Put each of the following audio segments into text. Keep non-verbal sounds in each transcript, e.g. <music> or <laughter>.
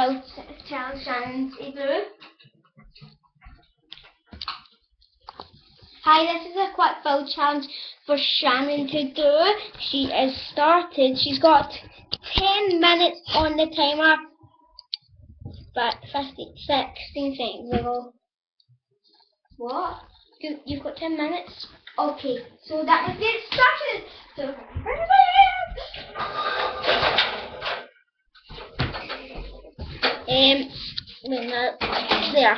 both igloo. Hi, this is a quick build challenge for Shannon to do. She has started. She's got 10 minutes on the timer. But 15, 16 seconds ago. What? You, you've got 10 minutes? Okay, so that was get started. There.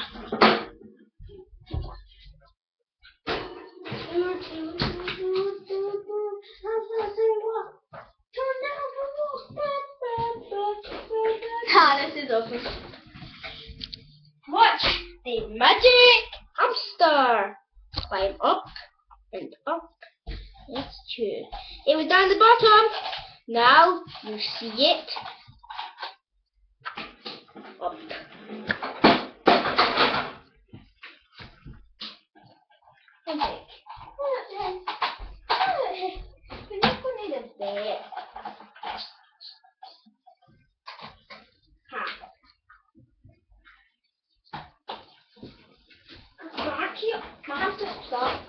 Ah, this is awesome. Watch the magic hamster climb up and up. That's true. It was down the bottom. Now you see it up. Okay. We're not going to need a bed. Ha. Mark you. Mark the stop.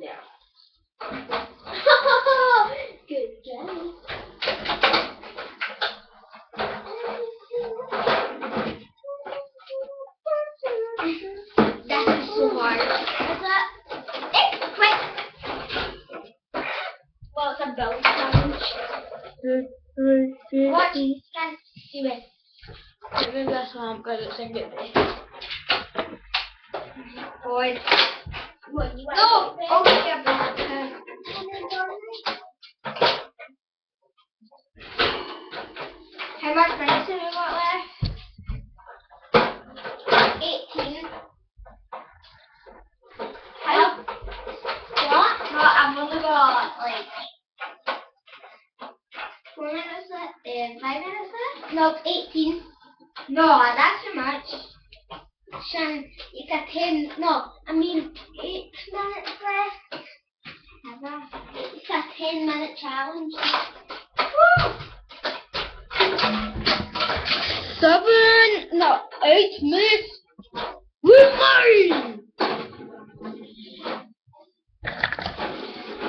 Yeah. Good job. That is so hard. Quick. Well, it's a challenge. Can do it. Maybe that's why I'm good at singing this. Boys. What you No! Oh, yeah, How much have we got left? Eighteen. How? What? No, I've only got like Four minutes left? Uh, five minutes left? No, eighteen. No, that's too much. Shannon, you got ten. No, I mean eight minutes left. I? It's a ten minute challenge. seven, no, eight minutes. With mine.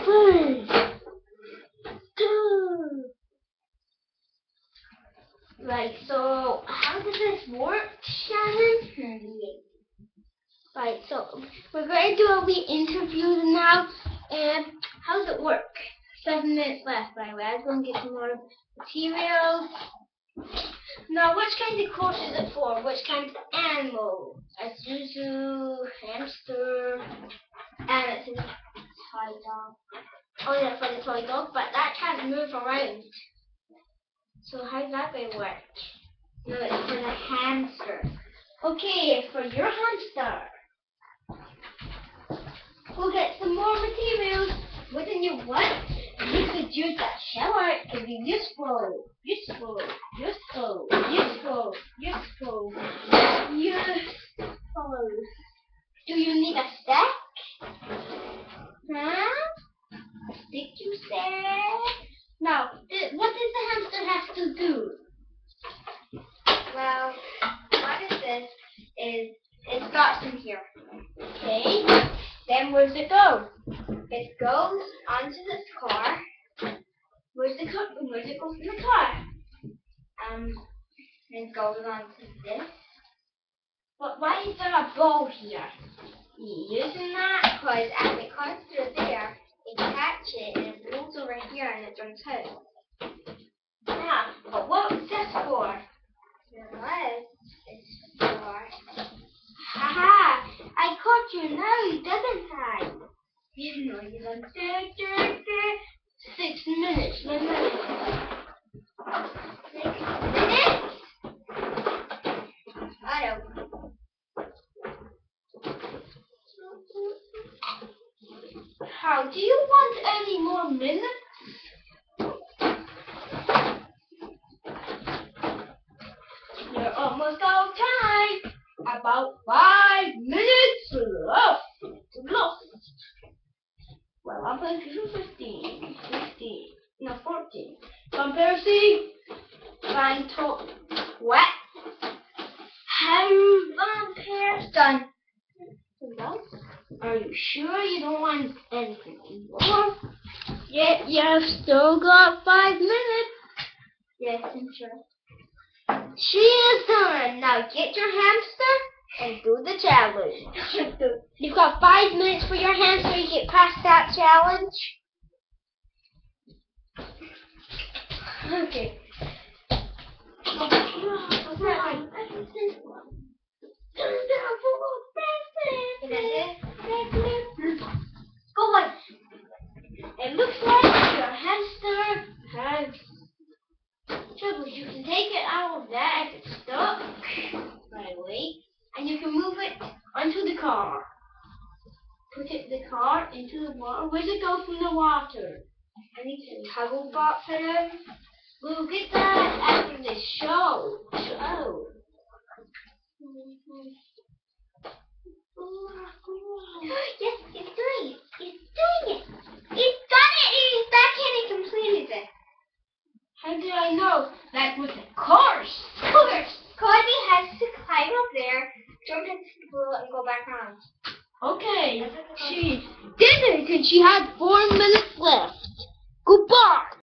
Three, two. Right, so how does this work, Shannon? Right, so we're going to do a wee interview now. Um, how does it work? Seven minutes left, by the way. I'm going to get some more materials. Now, which kind of course is it for? Which kind of animal? A Zuzu, hamster, and it's a toy dog. Oh yeah, for the toy dog, but that can't move around. So how's that going to work? No, it's for the hamster. Okay, for your hamster. We'll get some more materials. Do you want? You could use that shower. It could be useful. Useful. Useful. Useful. Useful. Useful. Do you need a stick? Huh? Stick you say? Now, uh, what does the hamster have to do? Well, what is this? Is it's got some here. Okay. Then where's it go? It goes onto this car. Where's the car? Where's it go from the car? Um, and it goes onto this. But why is there a ball here? You're using that because as it comes through there, it catches it and it rolls over here and it jumps out. Yeah. But what was this for? The rest is for Haha! I caught you now, didn't I? you know you don't Minutes remaining. six minutes. I don't. How do you want any more minutes? You're almost out of time. About five minutes left. Lost. Well, I'm going to do 15. 15. No, 14. Van Persie, Van What? Harry Van Persie. Done. Are you sure you don't want anything more? Yeah, you've still got five minutes. Yes, I'm sure. She is done. Now get your hamster and do the challenge. <laughs> You've got five minutes for your hamster to get past that challenge. It looks like your hamster has trouble. You can take it out of that if it's stuck right away, and you can move it onto the car. Put it the car into the water. Where's it go from the water? I need to toggle bot for them. We'll get that after the show. Show. Mm-hmm.